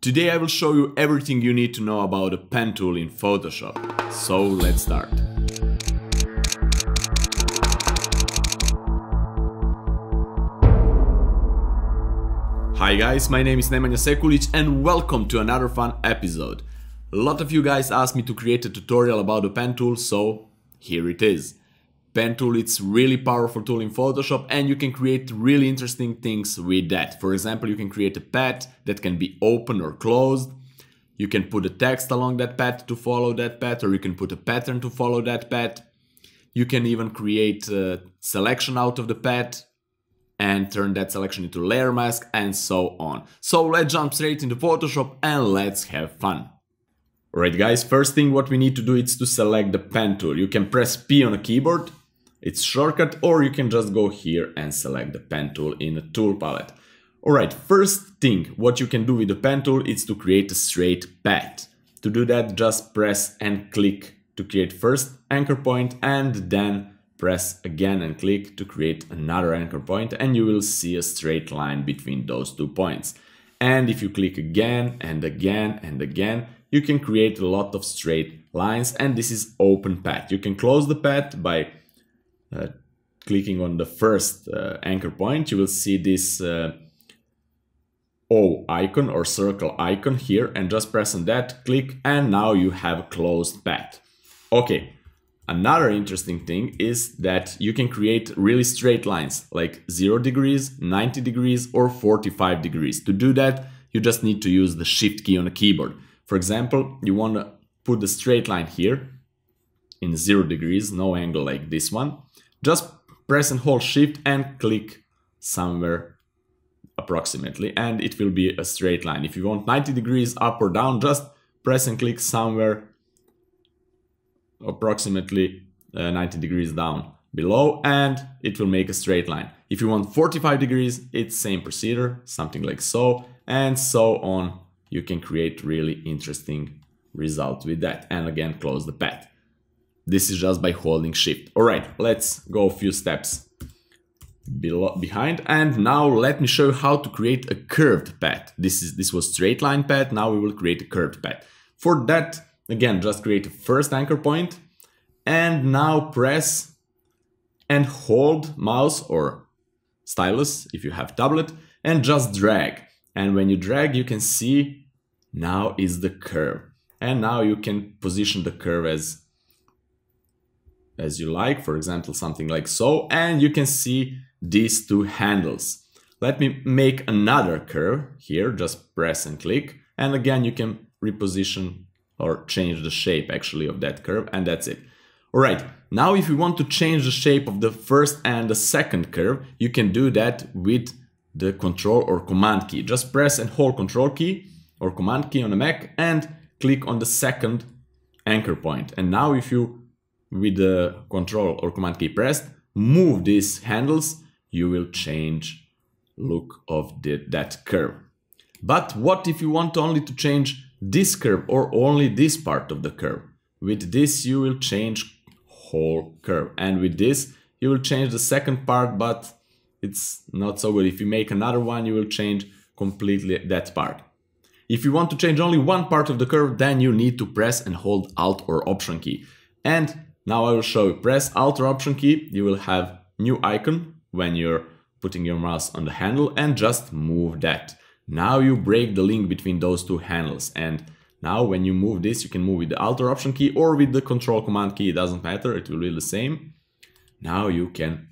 Today I will show you everything you need to know about a pen tool in Photoshop. So let's start. Hi guys, my name is Nemanja Sekulic and welcome to another fun episode. A lot of you guys asked me to create a tutorial about the pen tool, so here it is. Pen tool, it's really powerful tool in Photoshop and you can create really interesting things with that. For example, you can create a path that can be open or closed. You can put a text along that path to follow that path or you can put a pattern to follow that path. You can even create a selection out of the path and turn that selection into layer mask and so on. So let's jump straight into Photoshop and let's have fun. Alright guys, first thing what we need to do is to select the pen tool. You can press P on a keyboard it's shortcut or you can just go here and select the pen tool in the tool palette. Alright, first thing what you can do with the pen tool is to create a straight path. To do that just press and click to create first anchor point and then press again and click to create another anchor point and you will see a straight line between those two points. And if you click again and again and again, you can create a lot of straight lines and this is open path. You can close the path by uh, clicking on the first uh, anchor point, you will see this uh, O icon or circle icon here and just press on that, click and now you have a closed path. Okay, another interesting thing is that you can create really straight lines like 0 degrees, 90 degrees or 45 degrees. To do that, you just need to use the shift key on the keyboard. For example, you want to put the straight line here in 0 degrees, no angle like this one. Just press and hold shift and click somewhere approximately and it will be a straight line. If you want 90 degrees up or down, just press and click somewhere approximately uh, 90 degrees down below and it will make a straight line. If you want 45 degrees, it's same procedure, something like so, and so on. You can create really interesting results with that. And again, close the path. This is just by holding shift. All right, let's go a few steps below, behind. And now let me show you how to create a curved path. This is this was straight line path. Now we will create a curved path. For that, again, just create a first anchor point and now press and hold mouse or stylus if you have tablet and just drag. And when you drag, you can see now is the curve. And now you can position the curve as as you like, for example, something like so, and you can see these two handles. Let me make another curve here, just press and click, and again you can reposition or change the shape actually of that curve, and that's it. Alright, now if you want to change the shape of the first and the second curve, you can do that with the control or command key. Just press and hold control key or command key on the Mac and click on the second anchor point. And now if you with the control or command key pressed, move these handles, you will change look of the, that curve. But what if you want only to change this curve or only this part of the curve? With this you will change whole curve and with this you will change the second part but it's not so good. If you make another one you will change completely that part. If you want to change only one part of the curve then you need to press and hold Alt or Option key. And now I will show you, press Alt or Option key, you will have new icon when you're putting your mouse on the handle and just move that. Now you break the link between those two handles and now when you move this you can move with the Alt or Option key or with the Control Command key, it doesn't matter, it will be the same. Now you can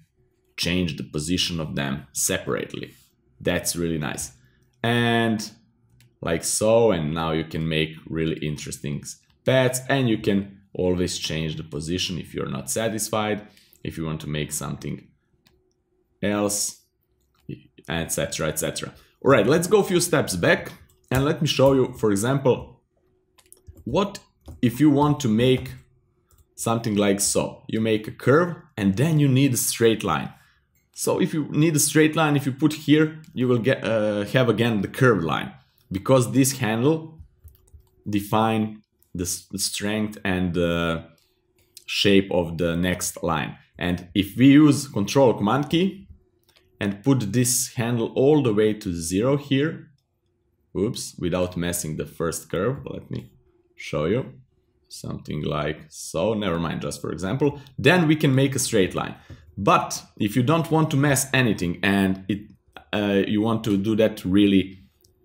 change the position of them separately. That's really nice. And like so, and now you can make really interesting paths and you can always change the position if you're not satisfied, if you want to make something else, etc, etc. All right, let's go a few steps back and let me show you, for example, what if you want to make something like so. You make a curve and then you need a straight line. So if you need a straight line, if you put here, you will get uh, have again the curved line because this handle define the, strength and the shape of the next line. And if we use control command key and put this handle all the way to zero here, oops, without messing the first curve. Let me show you something like so, never mind, just for example. Then we can make a straight line. But if you don't want to mess anything and it, uh, you want to do that really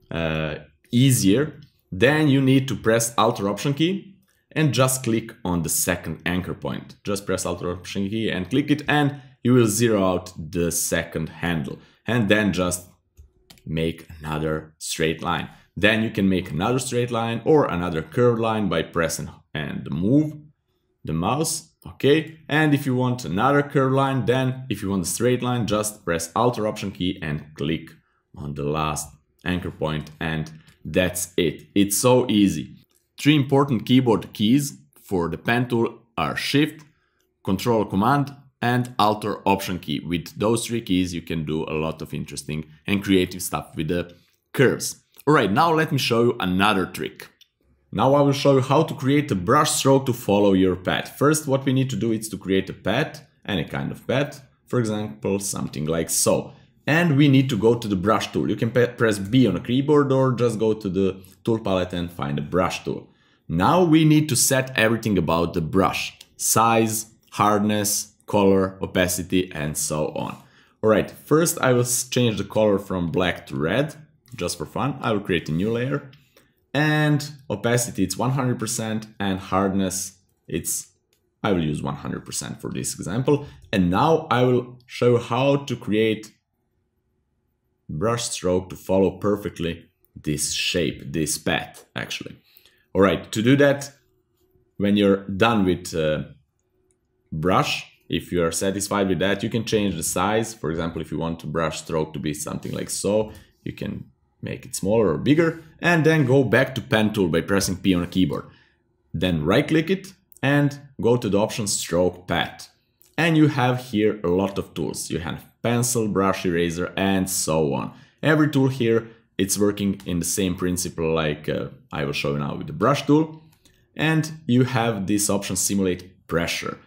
uh, easier, then you need to press Alt or Option key and just click on the second anchor point. Just press Alt or Option key and click it and you will zero out the second handle and then just make another straight line. Then you can make another straight line or another curved line by pressing and move the mouse. Okay, and if you want another curved line, then if you want a straight line, just press Alt or Option key and click on the last anchor point and that's it. It's so easy. Three important keyboard keys for the pen tool are Shift, Control Command and Alt or Option key. With those three keys you can do a lot of interesting and creative stuff with the curves. Alright, now let me show you another trick. Now I will show you how to create a brush stroke to follow your path. First what we need to do is to create a path, any kind of path, for example something like so. And we need to go to the brush tool. You can press B on a keyboard or just go to the tool palette and find the brush tool. Now we need to set everything about the brush. Size, hardness, color, opacity and so on. Alright, first I will change the color from black to red, just for fun. I will create a new layer. And opacity it's 100% and hardness it's I will use 100% for this example. And now I will show how to create brush stroke to follow perfectly this shape, this path actually. All right, to do that, when you're done with uh, brush, if you are satisfied with that, you can change the size. For example, if you want to brush stroke to be something like so, you can make it smaller or bigger, and then go back to pen tool by pressing P on keyboard. Then right click it and go to the option stroke path. And you have here a lot of tools. You have pencil, brush, eraser, and so on. Every tool here, it's working in the same principle like uh, I will show you now with the brush tool. And you have this option simulate pressure.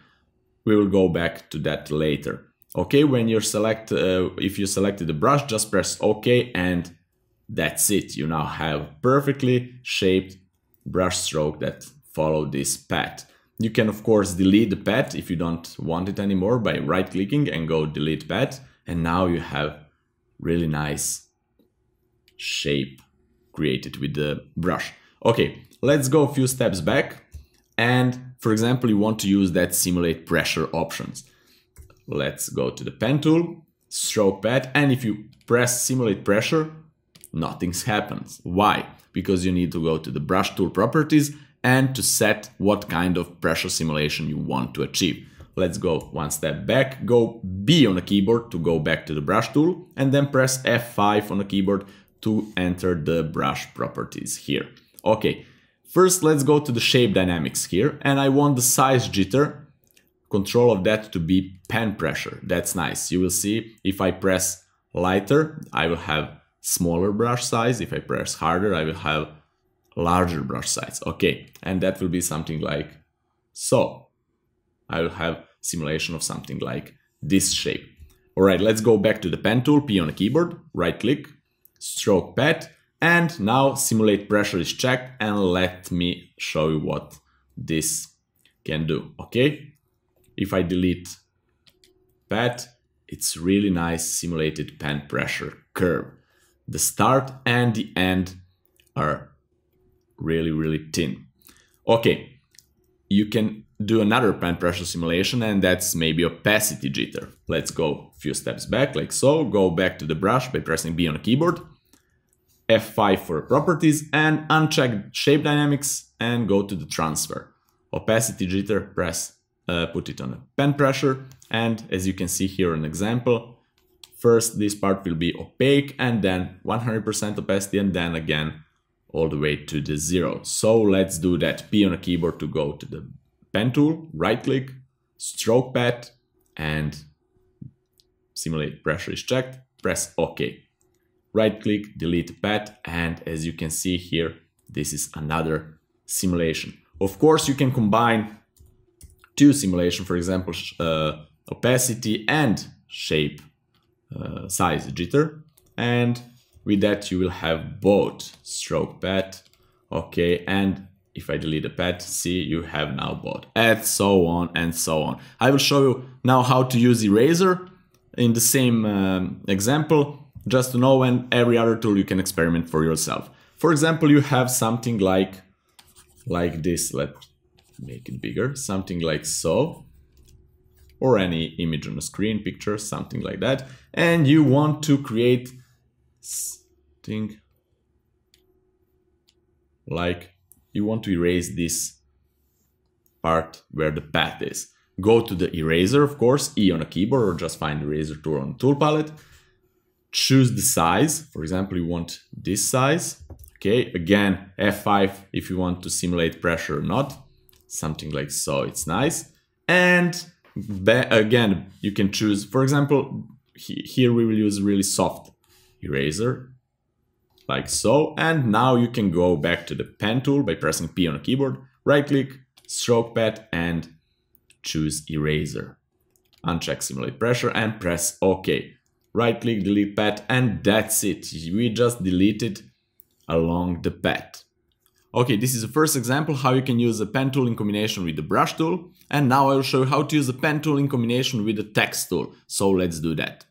We will go back to that later. Okay, when you select, uh, if you selected the brush, just press OK and that's it. You now have perfectly shaped brush stroke that follow this path. You can of course delete the path if you don't want it anymore by right clicking and go delete path and now you have really nice shape created with the brush. Okay, let's go a few steps back and for example you want to use that simulate pressure options. Let's go to the pen tool, stroke path and if you press simulate pressure nothing happens. Why? Because you need to go to the brush tool properties and to set what kind of pressure simulation you want to achieve. Let's go one step back, go B on the keyboard to go back to the brush tool, and then press F5 on the keyboard to enter the brush properties here. Okay, first let's go to the shape dynamics here, and I want the size jitter, control of that to be pen pressure. That's nice. You will see if I press lighter, I will have smaller brush size. If I press harder, I will have larger brush size. Okay, and that will be something like so. I will have simulation of something like this shape. All right, let's go back to the pen tool, P on the keyboard, right click, stroke pad, and now simulate pressure is checked and let me show you what this can do, okay? If I delete pad, it's really nice simulated pen pressure curve. The start and the end are really, really thin. Okay, you can do another pen pressure simulation and that's maybe opacity jitter. Let's go a few steps back like so, go back to the brush by pressing B on the keyboard, F5 for properties and uncheck shape dynamics and go to the transfer. Opacity jitter, press, uh, put it on a pen pressure and as you can see here an example, first this part will be opaque and then 100% opacity and then again all the way to the zero. So let's do that. P on a keyboard to go to the pen tool, right click, stroke pad, and simulate pressure is checked, press OK. Right click, delete pad, and as you can see here, this is another simulation. Of course, you can combine two simulation, for example, uh, opacity and shape uh, size jitter, and with that you will have both stroke pad, okay, and if I delete the pad, see you have now both, and so on and so on. I will show you now how to use eraser in the same um, example, just to know and every other tool you can experiment for yourself. For example, you have something like, like this, let's make it bigger, something like so, or any image on the screen, picture, something like that, and you want to create thing like you want to erase this part where the path is. Go to the eraser, of course, E on a keyboard or just find eraser tool on tool palette. Choose the size. For example, you want this size. Okay, again, F5 if you want to simulate pressure or not. Something like so, it's nice. And again, you can choose, for example, he here we will use really soft eraser like so. And now you can go back to the pen tool by pressing P on a keyboard, right click, stroke pad and choose eraser. Uncheck simulate pressure and press OK. Right click, delete pad and that's it. We just deleted along the pad. Okay, this is the first example how you can use a pen tool in combination with the brush tool. And now I will show you how to use a pen tool in combination with the text tool. So let's do that.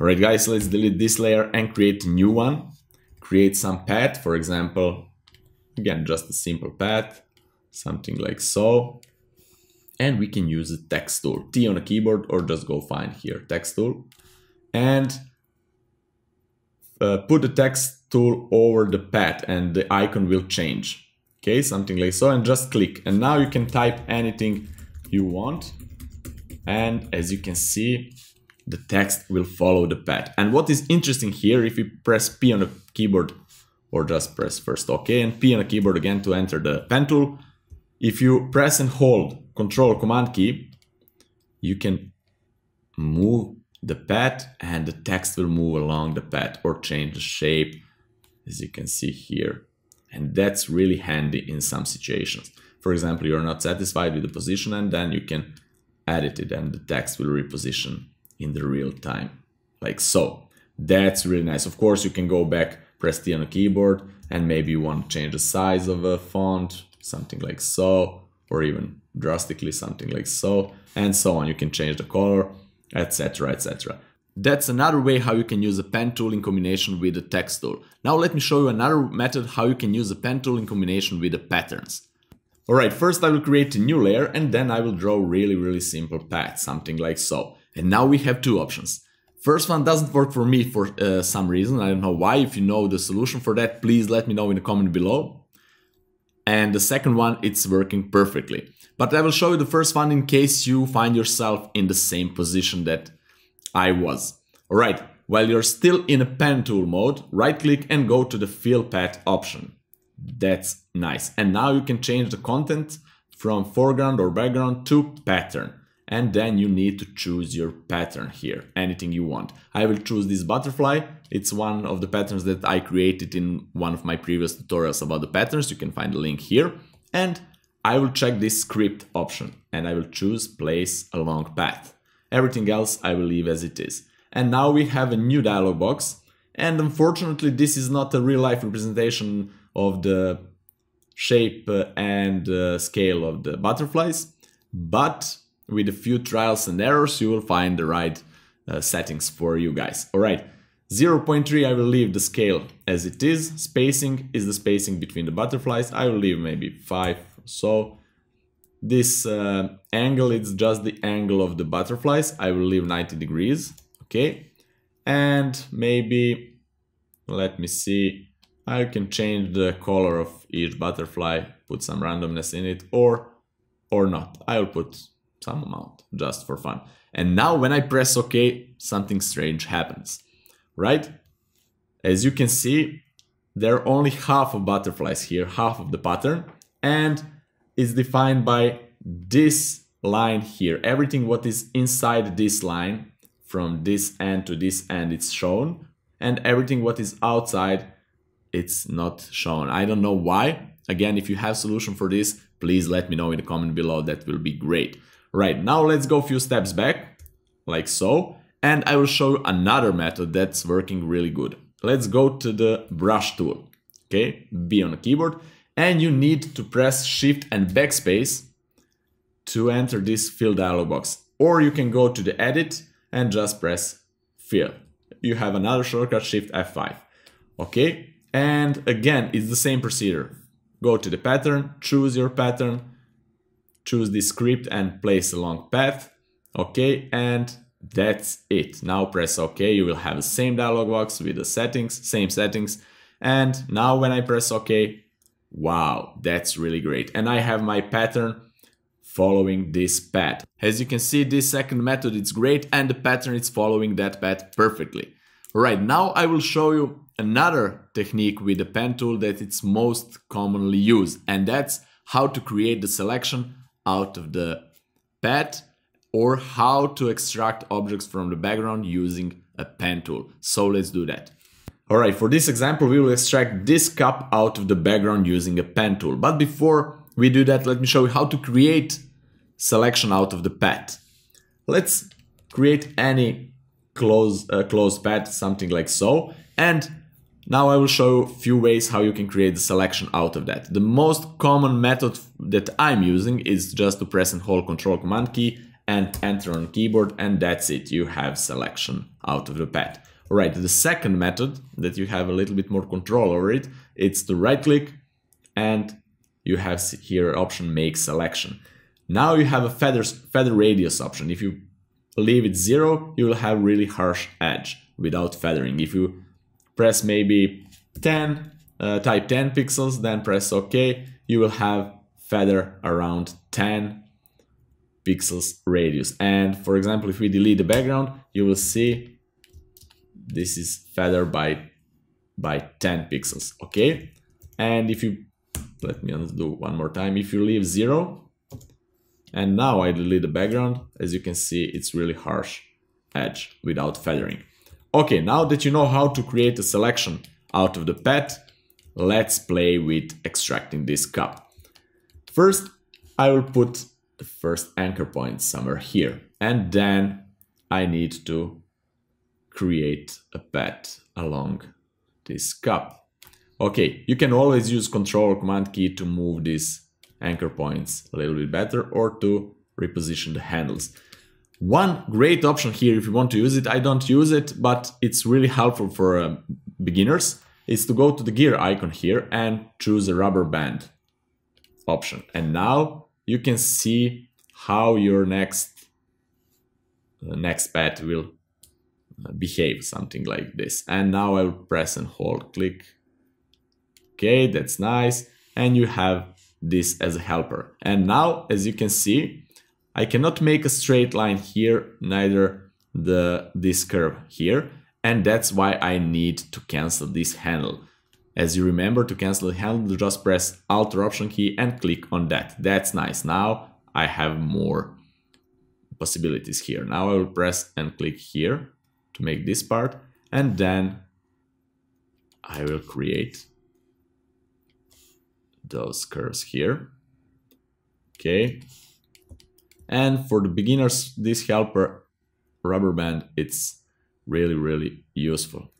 Alright guys, let's delete this layer and create a new one. Create some path, for example, again, just a simple path, something like so. And we can use the text tool, T on a keyboard or just go find here, text tool. And uh, put the text tool over the path and the icon will change. Okay, something like so and just click. And now you can type anything you want. And as you can see, the text will follow the pad. And what is interesting here, if you press P on the keyboard or just press first OK and P on the keyboard again to enter the pen tool, if you press and hold Control Command key, you can move the pad and the text will move along the pad or change the shape as you can see here. And that's really handy in some situations. For example, you're not satisfied with the position and then you can edit it and the text will reposition in the real time, like so. That's really nice. Of course, you can go back, press T on the keyboard, and maybe you want to change the size of a font, something like so, or even drastically something like so, and so on. You can change the color, etc, etc. That's another way how you can use a pen tool in combination with a text tool. Now let me show you another method how you can use a pen tool in combination with the patterns. Alright, first I will create a new layer and then I will draw really really simple path, something like so. And now we have two options. First one doesn't work for me for uh, some reason, I don't know why. If you know the solution for that, please let me know in the comment below. And the second one, it's working perfectly. But I will show you the first one in case you find yourself in the same position that I was. Alright, while you're still in a pen tool mode, right click and go to the fill path option. That's nice. And now you can change the content from foreground or background to pattern and then you need to choose your pattern here, anything you want. I will choose this butterfly. It's one of the patterns that I created in one of my previous tutorials about the patterns. You can find the link here. And I will check this script option and I will choose place along path. Everything else I will leave as it is. And now we have a new dialog box. And unfortunately, this is not a real life representation of the shape and uh, scale of the butterflies, but with a few trials and errors, you will find the right uh, settings for you guys. All right, 0.3, I will leave the scale as it is. Spacing is the spacing between the butterflies. I will leave maybe 5 so. This uh, angle, it's just the angle of the butterflies. I will leave 90 degrees, okay? And maybe, let me see, I can change the color of each butterfly, put some randomness in it, or or not. I'll put some amount just for fun. And now when I press OK, something strange happens, right? As you can see, there are only half of butterflies here, half of the pattern, and it's defined by this line here. Everything what is inside this line, from this end to this end, it's shown, and everything what is outside, it's not shown. I don't know why. Again, if you have solution for this, please let me know in the comment below. That will be great. Right, now let's go a few steps back, like so. And I will show you another method that's working really good. Let's go to the brush tool. Okay, B on the keyboard and you need to press shift and backspace to enter this fill dialog box. Or you can go to the edit and just press fill. You have another shortcut shift F5. Okay, and again, it's the same procedure. Go to the pattern, choose your pattern, choose the script and place a long path. Okay, and that's it. Now press OK, you will have the same dialog box with the settings, same settings. And now when I press OK, wow, that's really great. And I have my pattern following this path. As you can see, this second method is great and the pattern is following that path perfectly. Alright, now I will show you another technique with the pen tool that it's most commonly used and that's how to create the selection out of the path or how to extract objects from the background using a pen tool. So let's do that. Alright, for this example we will extract this cup out of the background using a pen tool. But before we do that, let me show you how to create selection out of the path. Let's create any close, uh, closed path, something like so. And now I will show a few ways how you can create the selection out of that. The most common method that I'm using is just to press and hold Control Command key and enter on keyboard and that's it, you have selection out of the path. Alright, the second method that you have a little bit more control over it, it's to right click and you have here option make selection. Now you have a feather, feather radius option. If you leave it zero, you will have really harsh edge without feathering. If you press maybe 10, uh, type 10 pixels, then press OK, you will have feather around 10 pixels radius. And for example, if we delete the background, you will see this is feather by, by 10 pixels, okay? And if you, let me undo one more time, if you leave zero, and now I delete the background, as you can see, it's really harsh edge without feathering. Okay, now that you know how to create a selection out of the path, let's play with extracting this cup. First, I will put the first anchor point somewhere here, and then I need to create a path along this cup. Okay, you can always use Control or Command key to move these anchor points a little bit better or to reposition the handles. One great option here, if you want to use it, I don't use it, but it's really helpful for uh, beginners, is to go to the gear icon here and choose a rubber band option. And now you can see how your next uh, next path will uh, behave, something like this. And now I'll press and hold, click. Okay, that's nice. And you have this as a helper. And now, as you can see, I cannot make a straight line here, neither the this curve here, and that's why I need to cancel this handle. As you remember, to cancel the handle, just press Alt or Option key and click on that. That's nice. Now I have more possibilities here. Now I will press and click here to make this part, and then I will create those curves here. Okay, and for the beginners, this helper rubber band, it's really, really useful.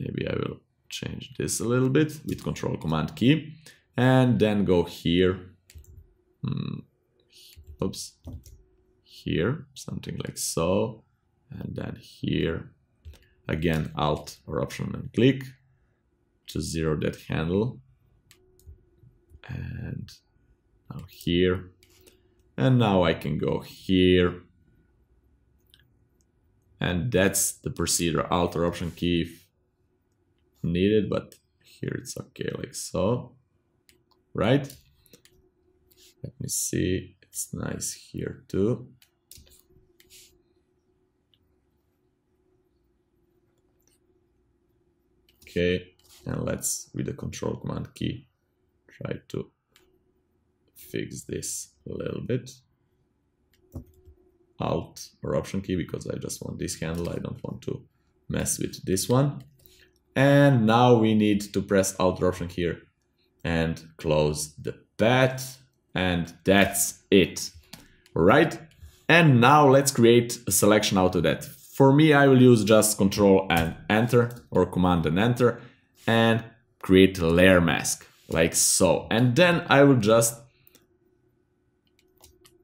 Maybe I will change this a little bit with control command key and then go here. Hmm, oops, here, something like so. And then here, again, alt or option and click to zero that handle. And now here and now I can go here. And that's the procedure, Alt or Option key if needed, but here it's okay like so, right? Let me see, it's nice here too. Okay, and let's, with the Control Command key, try to fix this a little bit. Alt or Option key because I just want this handle. I don't want to mess with this one. And now we need to press Alt or Option here and close the path. And that's it. All right. And now let's create a selection out of that. For me, I will use just control and enter or command and enter and create a layer mask like so. And then I will just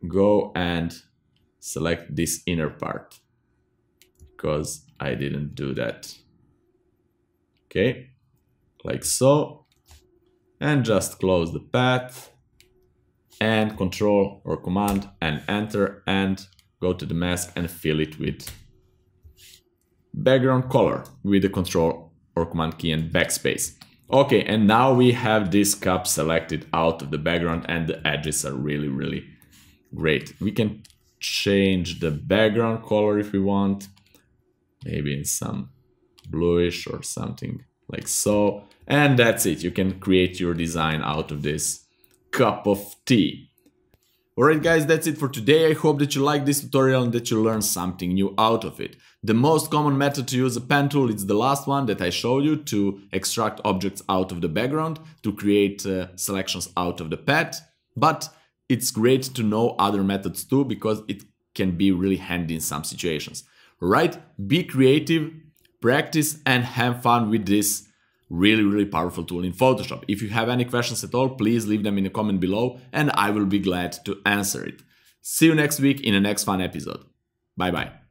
go and select this inner part because I didn't do that. Okay, like so. And just close the path and control or command and enter and go to the mask and fill it with background color with the control or command key and backspace. Okay, and now we have this cup selected out of the background and the edges are really, really great. We can change the background color if we want, maybe in some bluish or something like so. And that's it. You can create your design out of this cup of tea. Alright guys, that's it for today. I hope that you liked this tutorial and that you learned something new out of it. The most common method to use a pen tool is the last one that I showed you to extract objects out of the background, to create uh, selections out of the pad. But it's great to know other methods too because it can be really handy in some situations. Right? Be creative, practice and have fun with this really, really powerful tool in Photoshop. If you have any questions at all, please leave them in the comment below and I will be glad to answer it. See you next week in the next fun episode. Bye bye.